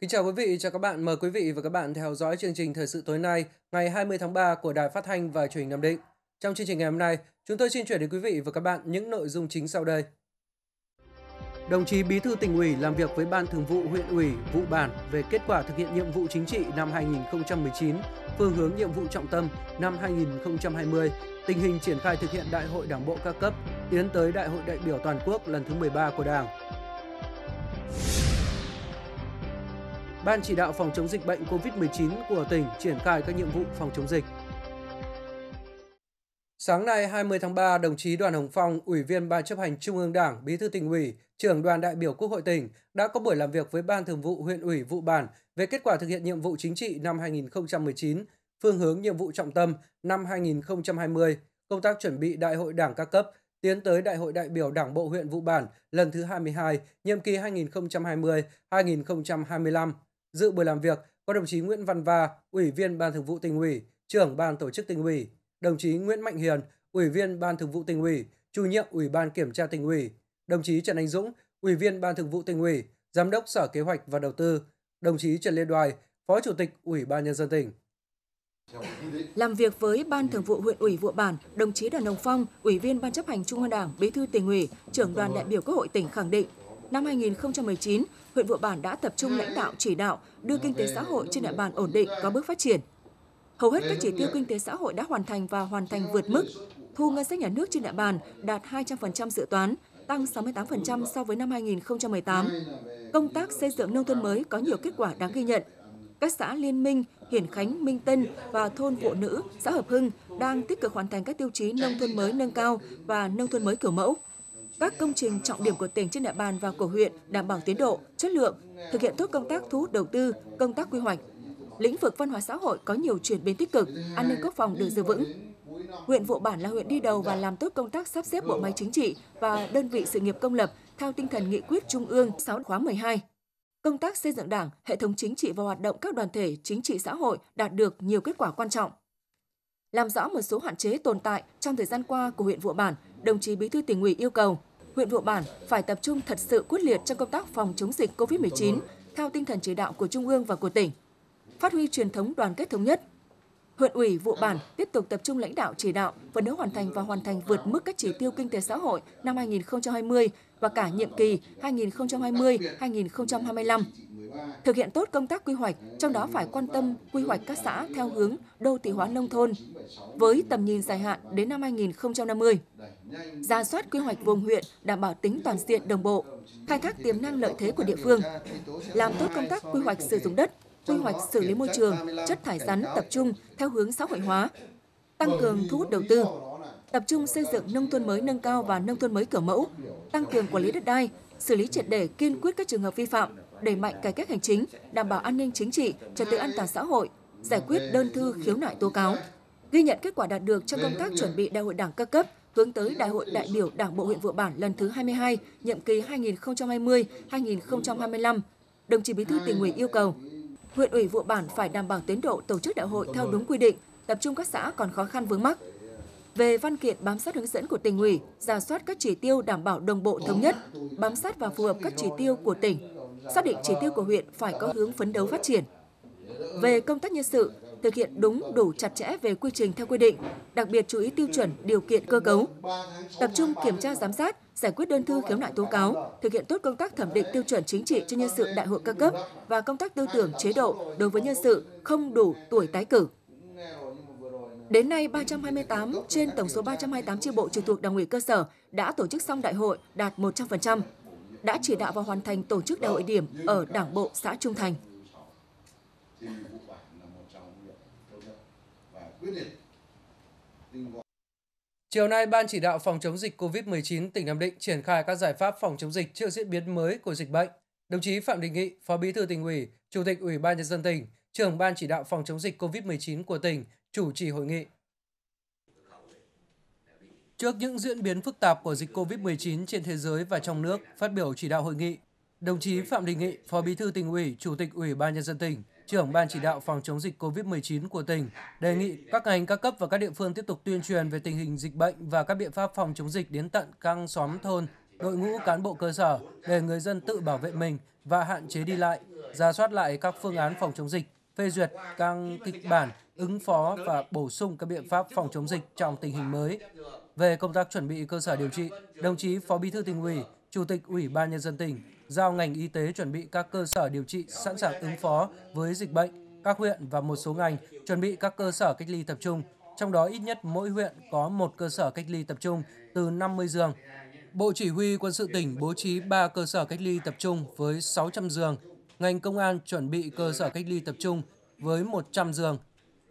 Kính chào quý vị, chào các bạn. Mời quý vị và các bạn theo dõi chương trình Thời sự tối nay, ngày 20 tháng 3 của Đài Phát thanh và Truyền hình Nam Định. Trong chương trình ngày hôm nay, chúng tôi xin chuyển đến quý vị và các bạn những nội dung chính sau đây. Đồng chí Bí thư tỉnh ủy làm việc với Ban Thường vụ huyện ủy Vụ Bản về kết quả thực hiện nhiệm vụ chính trị năm 2019, phương hướng nhiệm vụ trọng tâm năm 2020, tình hình triển khai thực hiện Đại hội Đảng bộ các cấp, tiến tới Đại hội đại biểu toàn quốc lần thứ 13 của Đảng. Ban chỉ đạo phòng chống dịch bệnh COVID-19 của tỉnh triển khai các nhiệm vụ phòng chống dịch. Sáng nay 20 tháng 3, đồng chí Đoàn Hồng Phong, Ủy viên Ban chấp hành Trung ương Đảng, Bí thư tỉnh ủy, trưởng đoàn đại biểu Quốc hội tỉnh đã có buổi làm việc với Ban Thường vụ huyện ủy Vụ Bản về kết quả thực hiện nhiệm vụ chính trị năm 2019, phương hướng nhiệm vụ trọng tâm năm 2020, công tác chuẩn bị Đại hội Đảng các cấp, tiến tới Đại hội đại biểu Đảng bộ huyện Vụ Bản lần thứ 22, nhiệm kỳ 2020-2025. Dự buổi làm việc có đồng chí Nguyễn Văn Va, Ủy viên Ban Thường vụ tỉnh ủy, trưởng Ban tổ chức tỉnh ủy, đồng chí Nguyễn Mạnh Hiền, Ủy viên Ban Thường vụ tỉnh ủy, chủ nhiệm Ủy ban Kiểm tra tỉnh ủy, đồng chí Trần Anh Dũng, Ủy viên Ban Thường vụ tỉnh ủy, Giám đốc Sở Kế hoạch và Đầu tư, đồng chí Trần Lê Đoài, Phó Chủ tịch Ủy ban nhân dân tỉnh. Làm việc với Ban Thường vụ huyện ủy Vụ Bản, đồng chí Đoàn Hồng Phong, Ủy viên Ban chấp hành Trung ương Đảng, Bí thư tỉnh ủy, trưởng đoàn đại biểu Quốc hội tỉnh khẳng định, năm 2019, huyện Vụ Bản đã tập trung lãnh đạo chỉ đạo đưa kinh tế xã hội trên địa bàn ổn định có bước phát triển. Hầu hết các chỉ tiêu kinh tế xã hội đã hoàn thành và hoàn thành vượt mức. Thu ngân sách nhà nước trên địa bàn đạt 200% dự toán, tăng 68% so với năm 2018. Công tác xây dựng nông thôn mới có nhiều kết quả đáng ghi nhận. Các xã Liên Minh, Hiển Khánh, Minh Tân và thôn Phụ Nữ, xã Hợp Hưng đang tích cực hoàn thành các tiêu chí nông thôn mới nâng cao và nông thôn mới kiểu mẫu. Các công trình trọng điểm của tỉnh trên địa bàn và của huyện đảm bảo tiến độ, chất lượng, thực hiện tốt công tác thu hút đầu tư, công tác quy hoạch. Lĩnh vực văn hóa xã hội có nhiều chuyển biến tích cực, an ninh quốc phòng được giữ vững. Huyện Vụ Bản là huyện đi đầu và làm tốt công tác sắp xếp bộ máy chính trị và đơn vị sự nghiệp công lập theo tinh thần nghị quyết Trung ương 6 khóa 12. Công tác xây dựng Đảng, hệ thống chính trị và hoạt động các đoàn thể chính trị xã hội đạt được nhiều kết quả quan trọng. Làm rõ một số hạn chế tồn tại trong thời gian qua của huyện Vụ Bản, đồng chí Bí thư tỉnh ủy yêu cầu huyện Vụ Bản phải tập trung thật sự quyết liệt trong công tác phòng chống dịch COVID-19 theo tinh thần chỉ đạo của Trung ương và của tỉnh. Phát huy truyền thống đoàn kết thống nhất. Huyện ủy Vụ Bản tiếp tục tập trung lãnh đạo chỉ đạo phấn đấu hoàn thành và hoàn thành vượt mức các chỉ tiêu kinh tế xã hội năm 2020 và cả nhiệm kỳ 2020-2025. Thực hiện tốt công tác quy hoạch, trong đó phải quan tâm quy hoạch các xã theo hướng đô thị hóa nông thôn với tầm nhìn dài hạn đến năm 2050. Ra soát quy hoạch vùng huyện đảm bảo tính toàn diện đồng bộ, khai thác tiềm năng lợi thế của địa phương, làm tốt công tác quy hoạch sử dụng đất, quy hoạch xử lý môi trường, chất thải rắn tập trung theo hướng xã hội hóa, tăng cường thu hút đầu tư, tập trung xây dựng nông thôn mới nâng cao và nông thôn mới kiểu mẫu, tăng cường quản lý đất đai, xử lý triệt để kiên quyết các trường hợp vi phạm, đẩy mạnh cải cách hành chính, đảm bảo an ninh chính trị, trật tự an toàn xã hội, giải quyết đơn thư khiếu nại tố cáo. Ghi nhận kết quả đạt được trong công tác chuẩn bị đại hội đảng các cấp, hướng tới Đại hội đại biểu Đảng bộ huyện Vụ Bản lần thứ 22, nhiệm kỳ 2020-2025, đồng chí Bí thư tỉnh ủy yêu cầu huyện ủy Vụ Bản phải đảm bảo tiến độ tổ chức đại hội theo đúng quy định, tập trung các xã còn khó khăn vướng mắc. Về văn kiện bám sát hướng dẫn của tỉnh ủy, giả soát các chỉ tiêu đảm bảo đồng bộ thống nhất, bám sát và phù hợp các chỉ tiêu của tỉnh, xác định chỉ tiêu của huyện phải có hướng phấn đấu phát triển. Về công tác nhân sự, thực hiện đúng đủ chặt chẽ về quy trình theo quy định, đặc biệt chú ý tiêu chuẩn điều kiện cơ cấu, tập trung kiểm tra giám sát, giải quyết đơn thư khiếu nại tố cáo, thực hiện tốt công tác thẩm định tiêu chuẩn chính trị cho nhân sự đại hội các cấp và công tác tư tưởng chế độ đối với nhân sự không đủ tuổi tái cử. Đến nay, 328 trên tổng số 328 chi bộ trực thuộc Đảng ủy cơ sở đã tổ chức xong đại hội đạt 100%, đã chỉ đạo và hoàn thành tổ chức đại hội điểm ở Đảng bộ xã Trung Thành. Chiều nay, Ban chỉ đạo phòng chống dịch COVID-19 tỉnh Nam Định triển khai các giải pháp phòng chống dịch trước diễn biến mới của dịch bệnh. Đồng chí Phạm Đình Nghị, Phó Bí thư tỉnh ủy, Chủ tịch Ủy ban nhân dân tỉnh, trưởng Ban chỉ đạo phòng chống dịch COVID-19 của tỉnh chủ trì hội nghị. Trước những diễn biến phức tạp của dịch COVID-19 trên thế giới và trong nước, phát biểu chỉ đạo hội nghị, đồng chí Phạm Đình Nghị, Phó Bí thư tỉnh ủy, Chủ tịch Ủy ban nhân dân tỉnh, trưởng ban chỉ đạo phòng chống dịch COVID-19 của tỉnh đề nghị các ngành các cấp và các địa phương tiếp tục tuyên truyền về tình hình dịch bệnh và các biện pháp phòng chống dịch đến tận các xóm thôn, đội ngũ cán bộ cơ sở để người dân tự bảo vệ mình và hạn chế đi lại, ra soát lại các phương án phòng chống dịch, phê duyệt các kịch bản ứng phó và bổ sung các biện pháp phòng chống dịch trong tình hình mới. Về công tác chuẩn bị cơ sở điều trị, đồng chí Phó Bí thư tỉnh ủy, Chủ tịch Ủy ban nhân dân tỉnh giao ngành y tế chuẩn bị các cơ sở điều trị sẵn sàng ứng phó với dịch bệnh. Các huyện và một số ngành chuẩn bị các cơ sở cách ly tập trung, trong đó ít nhất mỗi huyện có một cơ sở cách ly tập trung từ 50 giường. Bộ Chỉ huy Quân sự tỉnh bố trí 3 cơ sở cách ly tập trung với 600 giường. Ngành công an chuẩn bị cơ sở cách ly tập trung với 100 giường.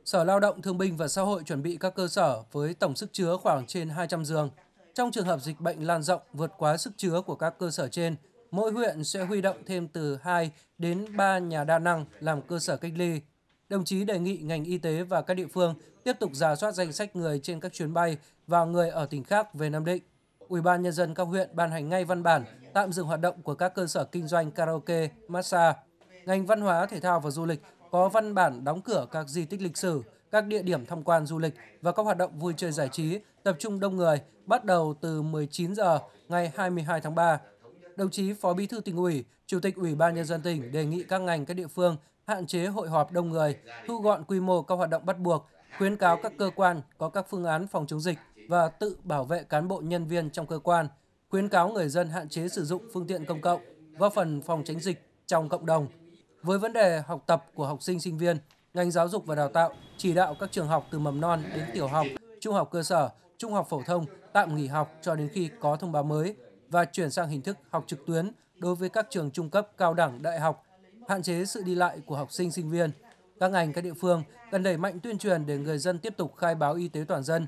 Sở Lao động Thương binh và Xã hội chuẩn bị các cơ sở với tổng sức chứa khoảng trên 200 giường. Trong trường hợp dịch bệnh lan rộng vượt quá sức chứa của các cơ sở trên, mỗi huyện sẽ huy động thêm từ 2 đến 3 nhà đa năng làm cơ sở cách ly. Đồng chí đề nghị ngành y tế và các địa phương tiếp tục giả soát danh sách người trên các chuyến bay và người ở tỉnh khác về Nam Định. Ủy ban nhân dân các huyện ban hành ngay văn bản tạm dừng hoạt động của các cơ sở kinh doanh karaoke, massage. Ngành văn hóa, thể thao và du lịch có văn bản đóng cửa các di tích lịch sử, các địa điểm tham quan du lịch và các hoạt động vui chơi giải trí tập trung đông người bắt đầu từ 19 giờ ngày 22 tháng 3. Đồng chí Phó Bí thư tỉnh ủy, Chủ tịch Ủy ban nhân dân tỉnh đề nghị các ngành các địa phương hạn chế hội họp đông người, thu gọn quy mô các hoạt động bắt buộc, khuyến cáo các cơ quan có các phương án phòng chống dịch và tự bảo vệ cán bộ nhân viên trong cơ quan, khuyến cáo người dân hạn chế sử dụng phương tiện công cộng, góp phần phòng tránh dịch trong cộng đồng. Với vấn đề học tập của học sinh sinh viên, ngành giáo dục và đào tạo chỉ đạo các trường học từ mầm non đến tiểu học, trung học cơ sở, trung học phổ thông tạm nghỉ học cho đến khi có thông báo mới và chuyển sang hình thức học trực tuyến đối với các trường trung cấp, cao đẳng, đại học, hạn chế sự đi lại của học sinh sinh viên. Các ngành các địa phương cần đẩy mạnh tuyên truyền để người dân tiếp tục khai báo y tế toàn dân,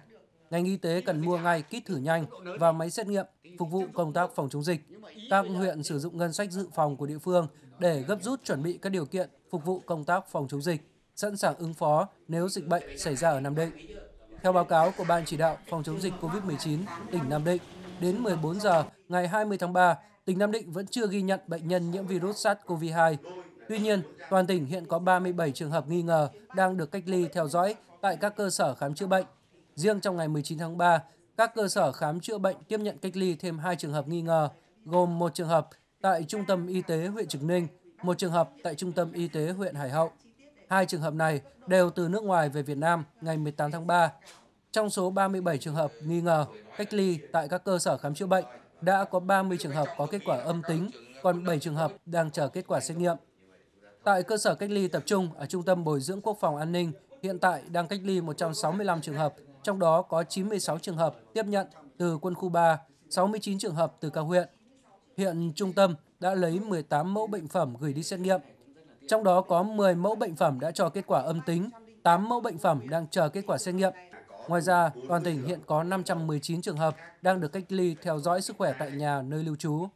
ngành y tế cần mua ngay kit thử nhanh và máy xét nghiệm phục vụ công tác phòng chống dịch. Các huyện sử dụng ngân sách dự phòng của địa phương để gấp rút chuẩn bị các điều kiện phục vụ công tác phòng chống dịch, sẵn sàng ứng phó nếu dịch bệnh xảy ra ở Nam Định. Theo báo cáo của Ban chỉ đạo phòng chống dịch COVID-19 tỉnh Nam Định, đến 14 giờ ngày 20 tháng 3, tỉnh Nam Định vẫn chưa ghi nhận bệnh nhân nhiễm virus SARS-CoV-2. Tuy nhiên, toàn tỉnh hiện có 37 trường hợp nghi ngờ đang được cách ly theo dõi tại các cơ sở khám chữa bệnh Riêng trong ngày 19 tháng 3, các cơ sở khám chữa bệnh tiếp nhận cách ly thêm 2 trường hợp nghi ngờ, gồm một trường hợp tại Trung tâm Y tế huyện Trực Ninh, một trường hợp tại Trung tâm Y tế huyện Hải Hậu. Hai trường hợp này đều từ nước ngoài về Việt Nam ngày 18 tháng 3. Trong số 37 trường hợp nghi ngờ cách ly tại các cơ sở khám chữa bệnh, đã có 30 trường hợp có kết quả âm tính, còn 7 trường hợp đang chờ kết quả xét nghiệm. Tại cơ sở cách ly tập trung ở Trung tâm Bồi dưỡng Quốc phòng An ninh, hiện tại đang cách ly 165 trường hợp trong đó có 96 trường hợp tiếp nhận từ quân khu 3, 69 trường hợp từ các huyện. Hiện trung tâm đã lấy 18 mẫu bệnh phẩm gửi đi xét nghiệm. Trong đó có 10 mẫu bệnh phẩm đã cho kết quả âm tính, 8 mẫu bệnh phẩm đang chờ kết quả xét nghiệm. Ngoài ra, toàn tỉnh hiện có 519 trường hợp đang được cách ly theo dõi sức khỏe tại nhà nơi lưu trú.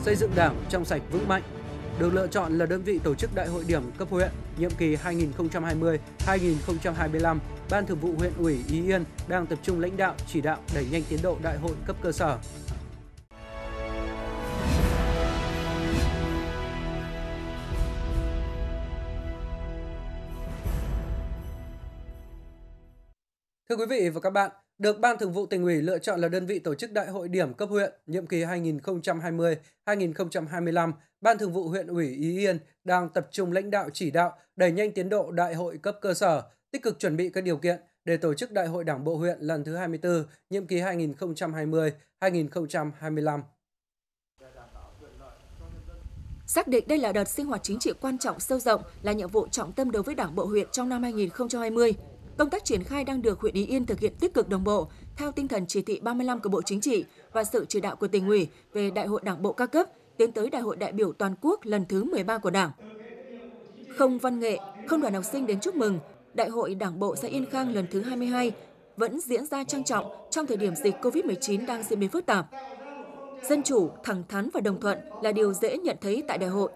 Xây dựng Đảng trong sạch vững mạnh, được lựa chọn là đơn vị tổ chức đại hội điểm cấp huyện nhiệm kỳ 2020-2025, Ban Thường vụ huyện ủy Ý Yên đang tập trung lãnh đạo chỉ đạo đẩy nhanh tiến độ đại hội cấp cơ sở. Thưa quý vị và các bạn, được Ban Thường vụ tỉnh ủy lựa chọn là đơn vị tổ chức đại hội điểm cấp huyện nhiệm kỳ 2020-2025, Ban Thường vụ huyện ủy Ý Yên đang tập trung lãnh đạo chỉ đạo đẩy nhanh tiến độ đại hội cấp cơ sở, tích cực chuẩn bị các điều kiện để tổ chức đại hội Đảng bộ huyện lần thứ 24, nhiệm kỳ 2020-2025. Xác định đây là đợt sinh hoạt chính trị quan trọng sâu rộng là nhiệm vụ trọng tâm đối với Đảng bộ huyện trong năm 2020. Công tác triển khai đang được huyện Ý Yên thực hiện tích cực đồng bộ theo tinh thần chỉ thị 35 của Bộ Chính trị và sự chỉ đạo của tỉnh ủy về Đại hội Đảng bộ các cấp tiến tới Đại hội đại biểu toàn quốc lần thứ 13 của Đảng. Không văn nghệ, không đoàn học sinh đến chúc mừng, Đại hội Đảng bộ xã Yên Khang lần thứ 22 vẫn diễn ra trang trọng trong thời điểm dịch COVID-19 đang diễn biến phức tạp. Dân chủ, thẳng thắn và đồng thuận là điều dễ nhận thấy tại đại hội.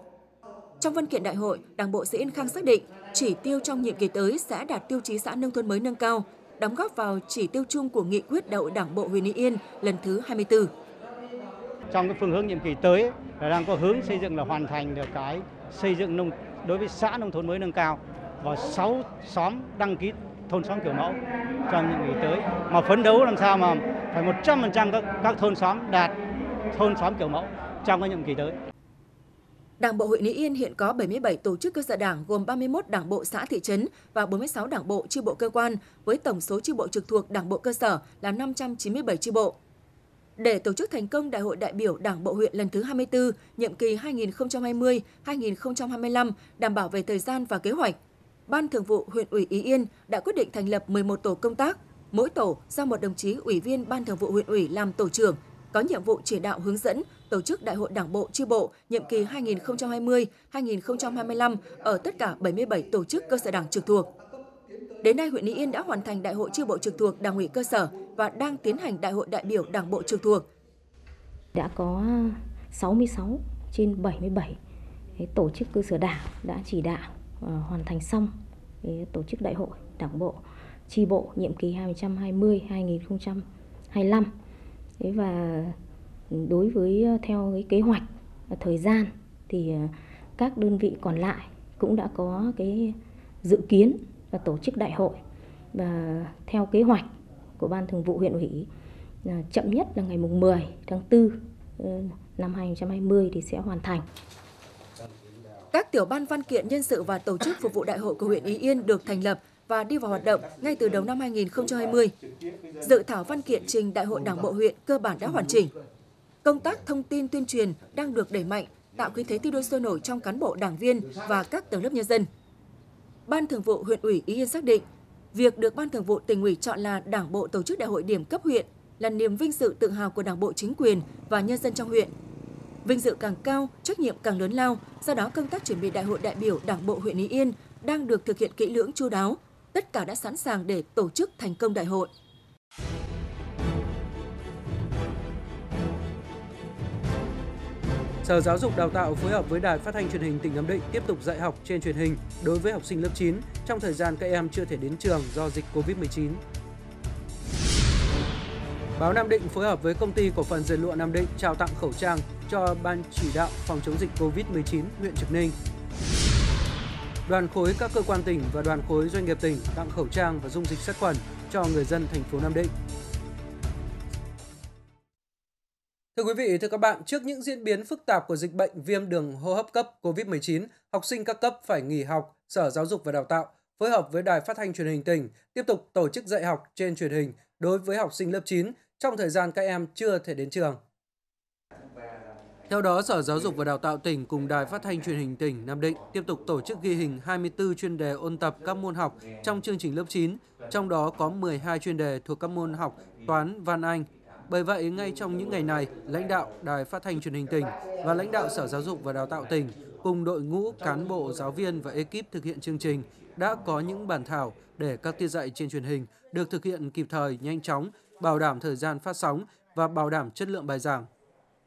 Trong văn kiện đại hội, Đảng bộ xã Yên Khang xác định chỉ tiêu trong nhiệm kỳ tới sẽ đạt tiêu chí xã nông thôn mới nâng cao, đóng góp vào chỉ tiêu chung của nghị quyết đại hội Đảng bộ huyện Ý Yên lần thứ 24. Trong cái phương hướng nhiệm kỳ tới là đang có hướng xây dựng là hoàn thành được cái xây dựng nông đối với xã nông thôn mới nâng cao và 6 xóm đăng ký thôn xóm kiểu mẫu trong những kỳ tới mà phấn đấu làm sao mà phải 100% các, các thôn xóm đạt thôn xóm kiểu mẫu trong cái nhiệm kỳ tới. Đảng bộ huyện Ý Yên hiện có 77 tổ chức cơ sở đảng gồm 31 đảng bộ xã thị trấn và 46 đảng bộ chi bộ cơ quan với tổng số chi bộ trực thuộc đảng bộ cơ sở là 597 chi bộ. Để tổ chức thành công Đại hội đại biểu Đảng bộ huyện lần thứ 24, nhiệm kỳ 2020-2025 đảm bảo về thời gian và kế hoạch, Ban Thường vụ huyện ủy Ý Yên đã quyết định thành lập 11 tổ công tác, mỗi tổ do một đồng chí ủy viên Ban Thường vụ huyện ủy làm tổ trưởng, có nhiệm vụ chỉ đạo hướng dẫn tổ chức Đại hội Đảng bộ chi bộ nhiệm kỳ 2020-2025 ở tất cả 77 tổ chức cơ sở đảng trực thuộc. Đến nay, huyện Ý Yên đã hoàn thành đại hội chi bộ trực thuộc Đảng ủy cơ sở và đang tiến hành đại hội đại biểu Đảng bộ trực thuộc. Đã có 66 trên 77 tổ chức cơ sở đảng đã chỉ đạo ờ, hoàn thành xong tổ chức đại hội Đảng bộ chi bộ nhiệm kỳ 2020-2025. Và đối với ờ, theo cái kế hoạch ờ, thời gian thì ờ, các đơn vị còn lại cũng đã có cái dự kiến và tổ chức đại hội và theo kế hoạch của ban thường vụ huyện ủy chậm nhất là ngày mùng 10 tháng 4 năm 2020 thì sẽ hoàn thành. Các tiểu ban văn kiện, nhân sự và tổ chức phục vụ đại hội của huyện Ý Yên được thành lập và đi vào hoạt động ngay từ đầu năm 2020. Dự thảo văn kiện trình Đại hội Đảng bộ huyện cơ bản đã hoàn chỉnh. Công tác thông tin tuyên truyền đang được đẩy mạnh, tạo khí thế thi đua sôi nổi trong cán bộ đảng viên và các tầng lớp nhân dân. Ban Thường vụ huyện ủy Ý Yên xác định, việc được Ban Thường vụ tỉnh ủy chọn là Đảng bộ tổ chức đại hội điểm cấp huyện là niềm vinh dự tự hào của Đảng bộ chính quyền và nhân dân trong huyện. Vinh dự càng cao, trách nhiệm càng lớn lao, do đó công tác chuẩn bị đại hội đại biểu Đảng bộ huyện Ý Yên đang được thực hiện kỹ lưỡng chu đáo, tất cả đã sẵn sàng để tổ chức thành công đại hội. Sở Giáo dục Đào tạo phối hợp với Đài Phát thanh Truyền hình tỉnh Nam Định tiếp tục dạy học trên truyền hình đối với học sinh lớp 9 trong thời gian các em chưa thể đến trường do dịch Covid-19. Báo Nam Định phối hợp với công ty cổ phần dệt lụa Nam Định trao tặng khẩu trang cho ban chỉ đạo phòng chống dịch Covid-19 huyện Trực Ninh. Đoàn khối các cơ quan tỉnh và đoàn khối doanh nghiệp tỉnh tặng khẩu trang và dung dịch sát khuẩn cho người dân thành phố Nam Định. Thưa quý vị, thưa các bạn, trước những diễn biến phức tạp của dịch bệnh viêm đường hô hấp cấp COVID-19, học sinh các cấp phải nghỉ học, Sở Giáo dục và Đào tạo phối hợp với Đài Phát thanh Truyền hình tỉnh tiếp tục tổ chức dạy học trên truyền hình đối với học sinh lớp 9 trong thời gian các em chưa thể đến trường. Theo đó, Sở Giáo dục và Đào tạo tỉnh cùng Đài Phát thanh Truyền hình tỉnh Nam Định tiếp tục tổ chức ghi hình 24 chuyên đề ôn tập các môn học trong chương trình lớp 9, trong đó có 12 chuyên đề thuộc các môn học toán, văn, anh, bởi vậy, ngay trong những ngày này, lãnh đạo Đài Phát thanh Truyền hình tỉnh và lãnh đạo Sở Giáo dục và Đào tạo tỉnh cùng đội ngũ cán bộ, giáo viên và ekip thực hiện chương trình đã có những bản thảo để các tiết dạy trên truyền hình được thực hiện kịp thời, nhanh chóng, bảo đảm thời gian phát sóng và bảo đảm chất lượng bài giảng.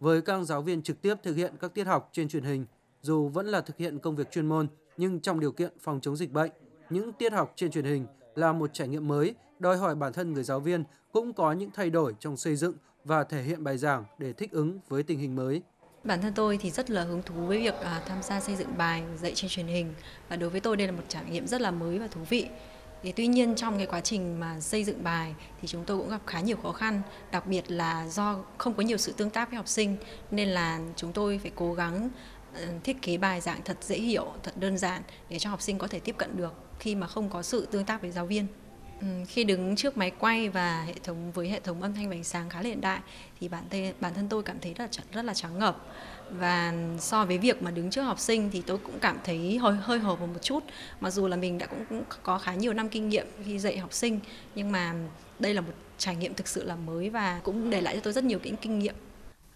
Với các giáo viên trực tiếp thực hiện các tiết học trên truyền hình, dù vẫn là thực hiện công việc chuyên môn nhưng trong điều kiện phòng chống dịch bệnh, những tiết học trên truyền hình là một trải nghiệm mới, đòi hỏi bản thân người giáo viên cũng có những thay đổi trong xây dựng và thể hiện bài giảng để thích ứng với tình hình mới. Bản thân tôi thì rất là hứng thú với việc à, tham gia xây dựng bài dạy trên truyền hình và đối với tôi đây là một trải nghiệm rất là mới và thú vị. Thì tuy nhiên trong cái quá trình mà xây dựng bài thì chúng tôi cũng gặp khá nhiều khó khăn, đặc biệt là do không có nhiều sự tương tác với học sinh nên là chúng tôi phải cố gắng ờ, thiết kế bài giảng thật dễ hiểu, thật đơn giản để cho học sinh có thể tiếp cận được khi mà không có sự tương tác với giáo viên. Ừ, khi đứng trước máy quay và hệ thống với hệ thống âm thanh và ánh sáng khá là hiện đại thì bản thân bản thân tôi cảm thấy rất là rất là trắng ngập và so với việc mà đứng trước học sinh thì tôi cũng cảm thấy hơi hơi hộp một chút. Mặc dù là mình đã cũng, cũng có khá nhiều năm kinh nghiệm khi dạy học sinh nhưng mà đây là một trải nghiệm thực sự là mới và cũng để lại cho tôi rất nhiều kinh nghiệm.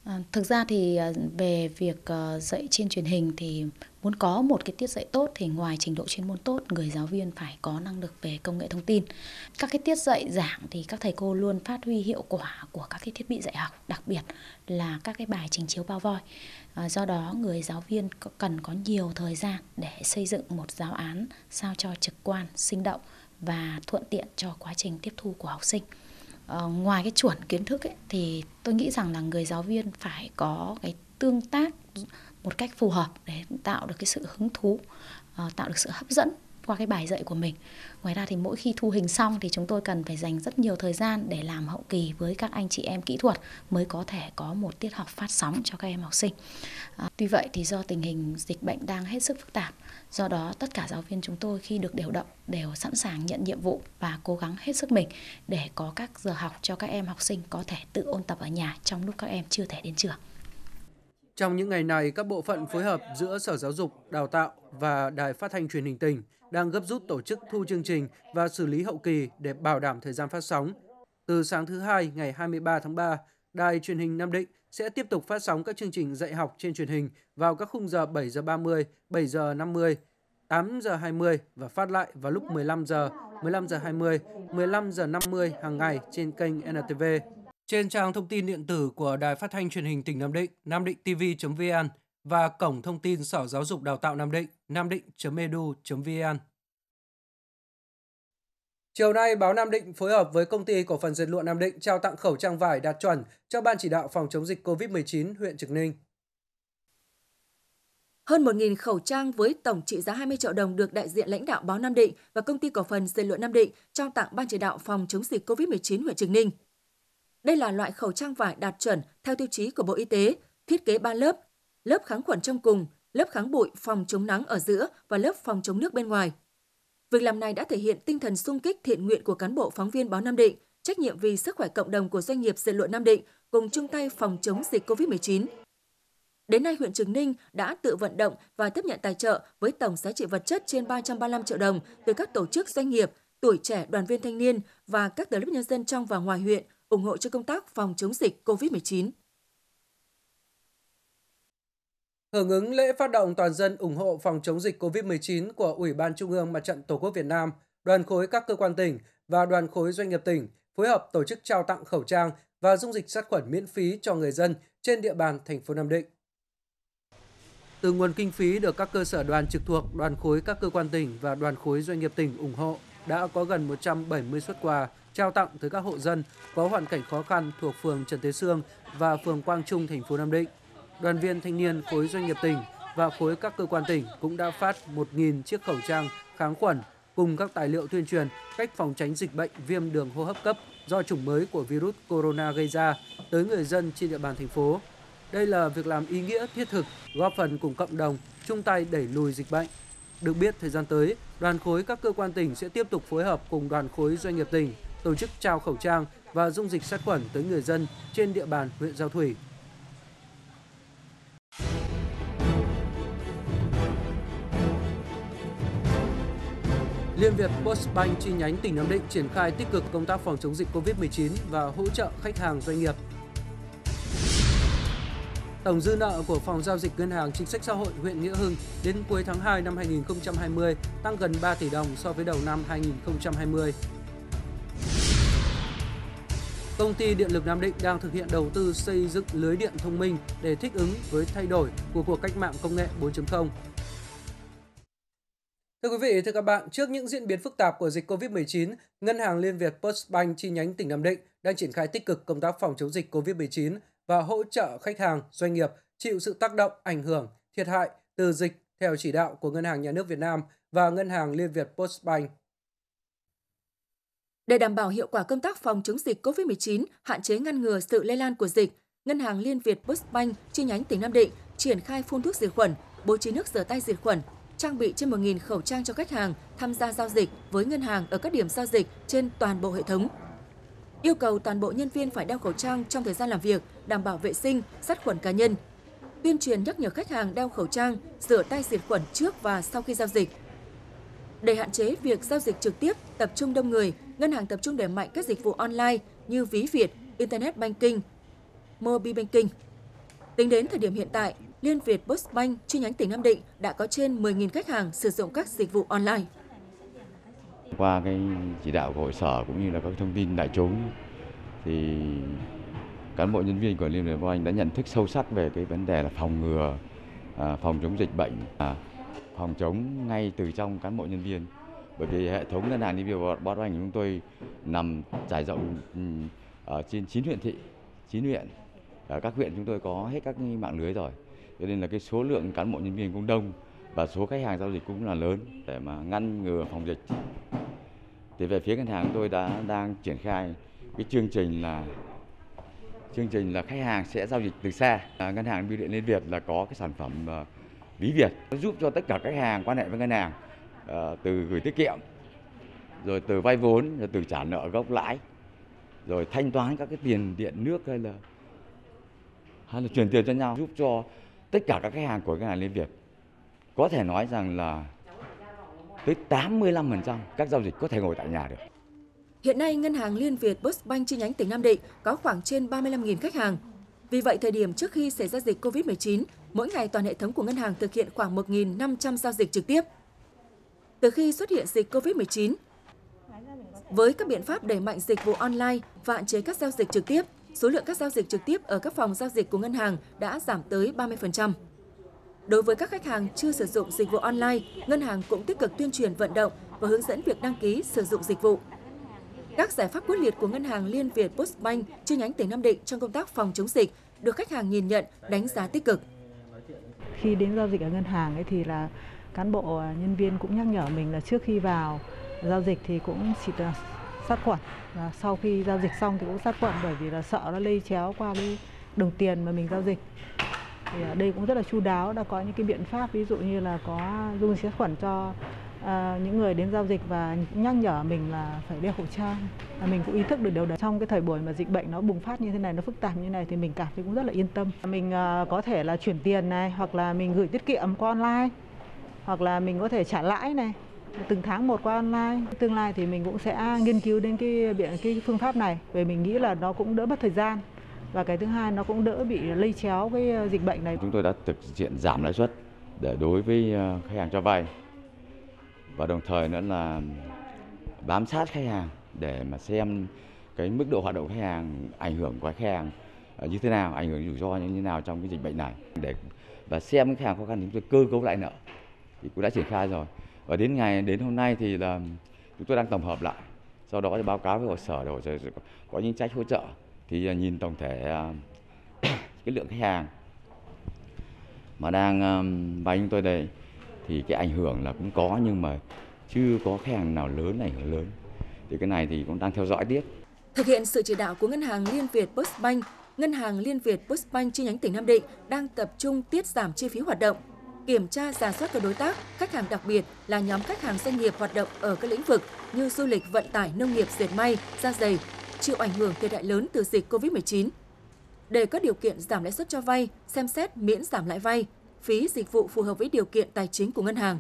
À, thực ra thì à, về việc à, dạy trên truyền hình thì muốn có một cái tiết dạy tốt thì ngoài trình độ chuyên môn tốt người giáo viên phải có năng lực về công nghệ thông tin. Các cái tiết dạy giảng thì các thầy cô luôn phát huy hiệu quả của các cái thiết bị dạy học đặc biệt là các cái bài trình chiếu bao voi. À, do đó người giáo viên cần có nhiều thời gian để xây dựng một giáo án sao cho trực quan sinh động và thuận tiện cho quá trình tiếp thu của học sinh uh, ngoài cái chuẩn kiến thức ấy, thì tôi nghĩ rằng là người giáo viên phải có cái tương tác một cách phù hợp để tạo được cái sự hứng thú uh, tạo được sự hấp dẫn qua cái bài dạy của mình. Ngoài ra thì mỗi khi thu hình xong thì chúng tôi cần phải dành rất nhiều thời gian để làm hậu kỳ với các anh chị em kỹ thuật mới có thể có một tiết học phát sóng cho các em học sinh. À, tuy vậy thì do tình hình dịch bệnh đang hết sức phức tạp, do đó tất cả giáo viên chúng tôi khi được điều động đều sẵn sàng nhận nhiệm vụ và cố gắng hết sức mình để có các giờ học cho các em học sinh có thể tự ôn tập ở nhà trong lúc các em chưa thể đến trường. Trong những ngày này, các bộ phận phối hợp giữa Sở Giáo dục, Đào tạo và Đài Phát thanh Truyền hình tỉnh đang gấp rút tổ chức thu chương trình và xử lý hậu kỳ để bảo đảm thời gian phát sóng. Từ sáng thứ hai ngày 23 tháng 3, Đài Truyền hình Nam Định sẽ tiếp tục phát sóng các chương trình dạy học trên truyền hình vào các khung giờ 7 giờ 30, 7 giờ 50, 8 giờ 20 và phát lại vào lúc 15 giờ, 15 giờ 20, 15 giờ 50 hàng ngày trên kênh NTV. Trên trang thông tin điện tử của Đài Phát thanh Truyền hình tỉnh Nam Định, namdinhtv.vn và cổng thông tin Sở Giáo dục Đào tạo Nam Định, namđịnh.edu.vn. Chiều nay, báo Nam Định phối hợp với công ty cổ phần dệt lụa Nam Định trao tặng khẩu trang vải đạt chuẩn cho Ban chỉ đạo phòng chống dịch COVID-19 huyện Trực Ninh. Hơn 1.000 khẩu trang với tổng trị giá 20 triệu đồng được đại diện lãnh đạo báo Nam Định và công ty cổ phần dệt lụa Nam Định trao tặng Ban chỉ đạo phòng chống dịch COVID-19 huyện Trực Ninh. Đây là loại khẩu trang vải đạt chuẩn theo tiêu chí của Bộ Y tế, thiết kế 3 lớp, lớp kháng khuẩn trong cùng, lớp kháng bụi phòng chống nắng ở giữa và lớp phòng chống nước bên ngoài. Việc làm này đã thể hiện tinh thần sung kích thiện nguyện của cán bộ phóng viên báo Nam Định, trách nhiệm vì sức khỏe cộng đồng của doanh nghiệp dệt lụa Nam Định cùng chung tay phòng chống dịch COVID-19. Đến nay, huyện Trường Ninh đã tự vận động và tiếp nhận tài trợ với tổng giá trị vật chất trên 335 triệu đồng từ các tổ chức doanh nghiệp, tuổi trẻ, đoàn viên thanh niên và các tầng lớp nhân dân trong và ngoài huyện ủng hộ cho công tác phòng chống dịch COVID-19. Hưởng ứng lễ phát động toàn dân ủng hộ phòng chống dịch COVID-19 của Ủy ban Trung ương Mặt trận Tổ quốc Việt Nam, đoàn khối các cơ quan tỉnh và đoàn khối doanh nghiệp tỉnh phối hợp tổ chức trao tặng khẩu trang và dung dịch sát khuẩn miễn phí cho người dân trên địa bàn thành phố Nam Định. Từ nguồn kinh phí được các cơ sở đoàn trực thuộc, đoàn khối các cơ quan tỉnh và đoàn khối doanh nghiệp tỉnh ủng hộ, đã có gần 170 xuất quà trao tặng tới các hộ dân có hoàn cảnh khó khăn thuộc phường Trần Tế Sương và phường Quang Trung, thành phố Nam Định. Đoàn viên thanh niên khối doanh nghiệp tỉnh và khối các cơ quan tỉnh cũng đã phát 1.000 chiếc khẩu trang kháng khuẩn cùng các tài liệu tuyên truyền cách phòng tránh dịch bệnh viêm đường hô hấp cấp do chủng mới của virus corona gây ra tới người dân trên địa bàn thành phố. Đây là việc làm ý nghĩa thiết thực, góp phần cùng cộng đồng chung tay đẩy lùi dịch bệnh. Được biết, thời gian tới, đoàn khối các cơ quan tỉnh sẽ tiếp tục phối hợp cùng đoàn khối doanh nghiệp tỉnh tổ chức trao khẩu trang và dung dịch sát khuẩn tới người dân trên địa bàn huyện Giao Thủy. Liên Việt Postbank chi nhánh tỉnh Nam Định triển khai tích cực công tác phòng chống dịch COVID-19 và hỗ trợ khách hàng doanh nghiệp. Tổng dư nợ của Phòng Giao dịch Ngân hàng Chính sách Xã hội huyện Nghĩa Hưng đến cuối tháng 2 năm 2020 tăng gần 3 tỷ đồng so với đầu năm 2020. Công ty Điện lực Nam Định đang thực hiện đầu tư xây dựng lưới điện thông minh để thích ứng với thay đổi của cuộc cách mạng công nghệ 4.0. Thưa quý vị, thưa các bạn, trước những diễn biến phức tạp của dịch COVID-19, Ngân hàng Liên Việt Postbank chi nhánh tỉnh Nam Định đang triển khai tích cực công tác phòng chống dịch COVID-19 và hỗ trợ khách hàng, doanh nghiệp chịu sự tác động, ảnh hưởng, thiệt hại từ dịch theo chỉ đạo của Ngân hàng Nhà nước Việt Nam và Ngân hàng Liên Việt Postbank. Để đảm bảo hiệu quả công tác phòng chống dịch COVID-19, hạn chế ngăn ngừa sự lây lan của dịch, Ngân hàng Liên Việt Postbank chi nhánh tỉnh Nam Định triển khai phun thuốc diệt khuẩn, bố trí nước rửa tay diệt khuẩn, trang bị trên 1.000 khẩu trang cho khách hàng tham gia giao dịch với ngân hàng ở các điểm giao dịch trên toàn bộ hệ thống. Yêu cầu toàn bộ nhân viên phải đeo khẩu trang trong thời gian làm việc, đảm bảo vệ sinh, sát khuẩn cá nhân. Tuyên truyền nhắc nhở khách hàng đeo khẩu trang, rửa tay diệt khuẩn trước và sau khi giao dịch. Để hạn chế việc giao dịch trực tiếp, tập trung đông người, ngân hàng tập trung đẩy mạnh các dịch vụ online như ví Việt, Internet Banking, Mobile Banking. Tính đến thời điểm hiện tại, Liên Việt Postbank chi nhánh tỉnh Nam Định đã có trên 10.000 khách hàng sử dụng các dịch vụ online. Qua cái chỉ đạo của hội sở cũng như là các thông tin đại chúng thì cán bộ nhân viên của Liên Việt Postbank đã nhận thức sâu sắc về cái vấn đề là phòng ngừa, à, phòng chống dịch bệnh, à, phòng chống ngay từ trong cán bộ nhân viên. Bởi vì hệ thống ngân hàng Liên Việt Postbank anh chúng tôi nằm trải rộng ừ, ở trên 9 huyện thị 9 huyện. Ở các huyện chúng tôi có hết các mạng lưới rồi cho nên là cái số lượng cán bộ nhân viên cũng đông và số khách hàng giao dịch cũng là lớn để mà ngăn ngừa phòng dịch. Thì về phía ngân hàng tôi đã đang triển khai cái chương trình là chương trình là khách hàng sẽ giao dịch từ xa. À, ngân hàng Bưu điện Liên Việt là có cái sản phẩm à, ví Việt giúp cho tất cả khách hàng quan hệ với ngân hàng à, từ gửi tiết kiệm rồi từ vay vốn rồi từ trả nợ gốc lãi rồi thanh toán các cái tiền điện nước hay là hay là chuyển tiền cho nhau giúp cho tất cả các khách hàng của ngân hàng Liên Việt có thể nói rằng là tới 85% các giao dịch có thể ngồi tại nhà được. Hiện nay, Ngân hàng Liên Việt Postbank chi nhánh tỉnh Nam Định có khoảng trên 35.000 khách hàng. Vì vậy, thời điểm trước khi xảy ra dịch COVID-19, mỗi ngày toàn hệ thống của ngân hàng thực hiện khoảng 1.500 giao dịch trực tiếp. Từ khi xuất hiện dịch COVID-19, với các biện pháp đẩy mạnh dịch vụ online và hạn chế các giao dịch trực tiếp, số lượng các giao dịch trực tiếp ở các phòng giao dịch của ngân hàng đã giảm tới 30%. Đối với các khách hàng chưa sử dụng dịch vụ online, ngân hàng cũng tích cực tuyên truyền vận động và hướng dẫn việc đăng ký sử dụng dịch vụ. Các giải pháp quyết liệt của ngân hàng Liên Việt Postbank chi nhánh tỉnh Nam Định trong công tác phòng chống dịch được khách hàng nhìn nhận, đánh giá tích cực. Khi đến giao dịch ở ngân hàng ấy thì là cán bộ à, nhân viên cũng nhắc nhở mình là trước khi vào giao dịch thì cũng xịt sát khuẩn. Và sau khi giao dịch xong thì cũng sát khuẩn bởi vì là sợ nó lây chéo qua cái đồng tiền mà mình giao dịch. Thì ở đây cũng rất là chu đáo đã có những cái biện pháp ví dụ như là có dung sát khuẩn cho à, những người đến giao dịch và nhắc nhở mình là phải đeo khẩu trang. Và mình cũng ý thức được điều đó trong cái thời buổi mà dịch bệnh nó bùng phát như thế này nó phức tạp như thế này thì mình cảm thấy cũng rất là yên tâm. Mình à, có thể là chuyển tiền này hoặc là mình gửi tiết kiệm qua online hoặc là mình có thể trả lãi này từng tháng một qua online tương lai thì mình cũng sẽ nghiên cứu đến cái biện cái phương pháp này vì mình nghĩ là nó cũng đỡ mất thời gian. Và cái thứ hai nó cũng đỡ bị lây chéo cái ờ, dịch bệnh này. Chúng tôi đã thực hiện giảm lãi suất để đối với ờ, khách hàng cho vay. Và đồng thời nữa là bám sát khách hàng để mà xem cái mức độ hoạt động khách hàng ảnh hưởng của khách hàng ờ, như thế nào, ảnh hưởng rủi ro như thế nào trong cái dịch bệnh này. Để và xem khách hàng khó khăn thì chúng tôi cơ cấu lại nợ. Thì cũng đã triển khai rồi và đến ngày đến hôm nay thì là chúng tôi đang tổng hợp lại. Sau đó thì báo cáo với hội sở để có những trách hỗ trợ. Thì à, nhìn tổng thể à, cái lượng khách hàng mà đang à, vay chúng tôi đây thì cái ảnh hưởng là cũng có nhưng mà chưa có khách hàng nào lớn ảnh hưởng lớn. Thì cái này thì cũng đang theo dõi tiếp. Thực hiện sự chỉ đạo của Ngân hàng Liên Việt Postbank, Ngân hàng Liên Việt Postbank chi nhánh tỉnh Nam Định đang tập trung tiết giảm chi phí hoạt động, kiểm tra giả soát các đối tác, khách hàng đặc biệt là nhóm khách hàng doanh nghiệp hoạt động ở các lĩnh vực như du lịch, vận tải, nông nghiệp, dệt may, da giày, chịu ảnh hưởng thiệt hại lớn từ dịch COVID-19. Để có điều kiện giảm lãi suất cho vay, xem xét miễn giảm lãi vay, phí dịch vụ phù hợp với điều kiện tài chính của ngân hàng.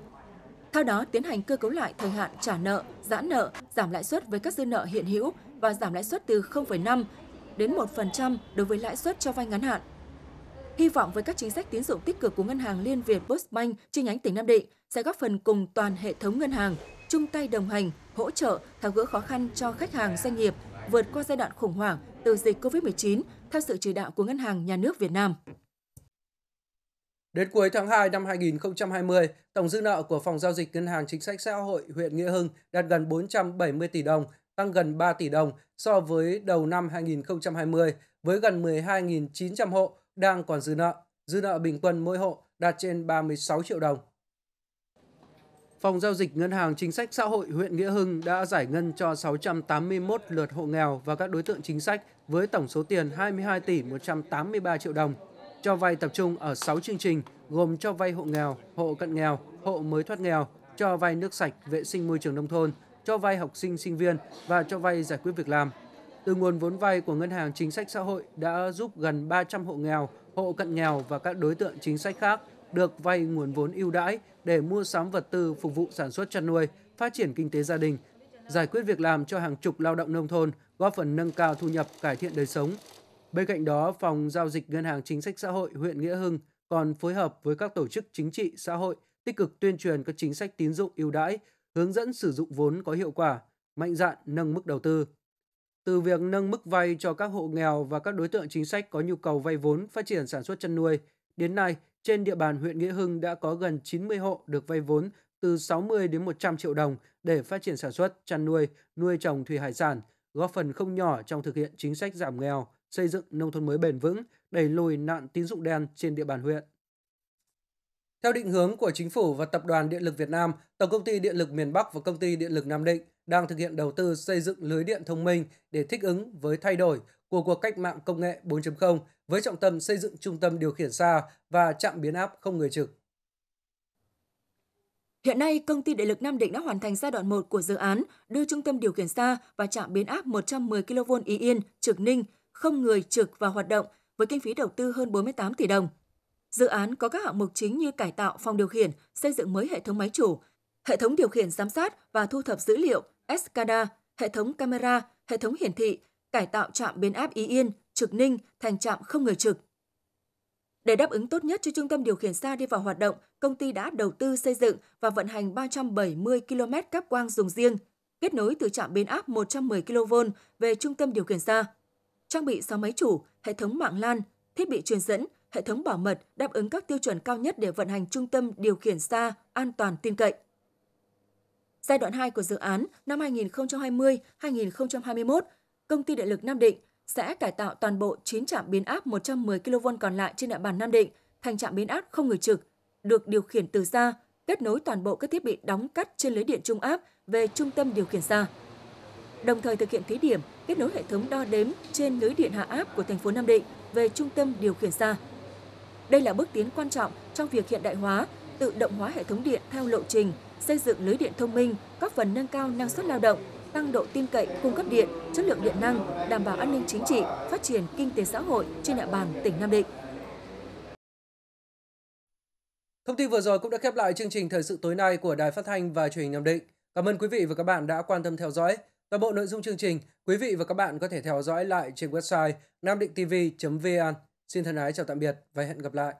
Theo đó, tiến hành cơ cấu lại thời hạn trả nợ, giãn nợ, giảm lãi suất với các dư nợ hiện hữu và giảm lãi suất từ 0,5 đến 1% đối với lãi suất cho vay ngắn hạn. Hy vọng với các chính sách tín dụng tích cực của Ngân hàng Liên Việt Postbank chi nhánh tỉnh Nam Định sẽ góp phần cùng toàn hệ thống ngân hàng chung tay đồng hành, hỗ trợ tháo gỡ khó khăn cho khách hàng doanh nghiệp vượt qua giai đoạn khủng hoảng từ dịch COVID-19 theo sự chỉ đạo của Ngân hàng Nhà nước Việt Nam. Đến cuối tháng 2 năm 2020, tổng dư nợ của Phòng Giao dịch Ngân hàng Chính sách Xã hội huyện Nghĩa Hưng đạt gần 470 tỷ đồng, tăng gần 3 tỷ đồng so với đầu năm 2020, với gần 12.900 hộ đang còn dư nợ. Dư nợ bình quân mỗi hộ đạt trên 36 triệu đồng. Phòng giao dịch Ngân hàng Chính sách Xã hội huyện Nghĩa Hưng đã giải ngân cho 681 lượt hộ nghèo và các đối tượng chính sách với tổng số tiền 22 tỷ 183 triệu đồng. Cho vay tập trung ở 6 chương trình gồm cho vay hộ nghèo, hộ cận nghèo, hộ mới thoát nghèo, cho vay nước sạch, vệ sinh môi trường nông thôn, cho vay học sinh sinh viên và cho vay giải quyết việc làm. Từ nguồn vốn vay của Ngân hàng Chính sách Xã hội đã giúp gần 300 hộ nghèo, hộ cận nghèo và các đối tượng chính sách khác được vay nguồn vốn ưu đãi để mua sắm vật tư phục vụ sản xuất chăn nuôi, phát triển kinh tế gia đình, giải quyết việc làm cho hàng chục lao động nông thôn, góp phần nâng cao thu nhập, cải thiện đời sống. Bên cạnh đó, Phòng Giao dịch Ngân hàng Chính sách Xã hội huyện Nghĩa Hưng còn phối hợp với các tổ chức chính trị xã hội tích cực tuyên truyền các chính sách tín dụng ưu đãi, hướng dẫn sử dụng vốn có hiệu quả, mạnh dạn nâng mức đầu tư. Từ việc nâng mức vay cho các hộ nghèo và các đối tượng chính sách có nhu cầu vay vốn phát triển sản xuất chăn nuôi, đến nay trên địa bàn huyện Nghĩa Hưng đã có gần 90 hộ được vay vốn từ 60 đến 100 triệu đồng để phát triển sản xuất, chăn nuôi, nuôi trồng thủy hải sản, góp phần không nhỏ trong thực hiện chính sách giảm nghèo, xây dựng nông thôn mới bền vững, đẩy lùi nạn tín dụng đen trên địa bàn huyện. Theo định hướng của Chính phủ và Tập đoàn Điện lực Việt Nam, Tổng công ty Điện lực miền Bắc và Công ty Điện lực Nam Định đang thực hiện đầu tư xây dựng lưới điện thông minh để thích ứng với thay đổi của cuộc cách mạng công nghệ 4.0 với trọng tâm xây dựng trung tâm điều khiển xa và trạm biến áp không người trực. Hiện nay, công ty Điện lực Nam Định đã hoàn thành giai đoạn 1 của dự án đưa trung tâm điều khiển xa và trạm biến áp 110 kV Ý Yên, Trực Ninh, không người trực vào hoạt động với kinh phí đầu tư hơn 48 tỷ đồng. Dự án có các hạng mục chính như cải tạo phòng điều khiển, xây dựng mới hệ thống máy chủ, hệ thống điều khiển giám sát và thu thập dữ liệu, SCADA, hệ thống camera, hệ thống hiển thị, cải tạo trạm biến áp Ý Yên, Trực Ninh thành trạm không người trực. Để đáp ứng tốt nhất cho trung tâm điều khiển xa đi vào hoạt động, công ty đã đầu tư xây dựng và vận hành 370 km cáp quang dùng riêng, kết nối từ trạm biến áp 110 kV về trung tâm điều khiển xa. Trang bị 6 máy chủ, hệ thống mạng LAN, thiết bị truyền dẫn, hệ thống bảo mật đáp ứng các tiêu chuẩn cao nhất để vận hành trung tâm điều khiển xa an toàn tin cậy. Giai đoạn 2 của dự án năm 2020-2021, công ty điện lực Nam Định sẽ cải tạo toàn bộ 9 trạm biến áp 110 kV còn lại trên địa bàn Nam Định thành trạm biến áp không người trực, được điều khiển từ xa, kết nối toàn bộ các thiết bị đóng cắt trên lưới điện trung áp về trung tâm điều khiển xa. Đồng thời thực hiện thí điểm kết nối hệ thống đo đếm trên lưới điện hạ áp của thành phố Nam Định về trung tâm điều khiển xa. Đây là bước tiến quan trọng trong việc hiện đại hóa, tự động hóa hệ thống điện theo lộ trình xây dựng lưới điện thông minh, góp phần nâng cao năng suất lao động, tăng độ tin cậy cung cấp điện, chất lượng điện năng, đảm bảo an ninh chính trị, phát triển kinh tế xã hội trên địa bàn tỉnh Nam Định. Thông tin vừa rồi cũng đã khép lại chương trình thời sự tối nay của Đài Phát thanh và Truyền hình Nam Định. Cảm ơn quý vị và các bạn đã quan tâm theo dõi. Toàn bộ nội dung chương trình, quý vị và các bạn có thể theo dõi lại trên website namdinhtv.vn. Xin thân ái chào tạm biệt và hẹn gặp lại.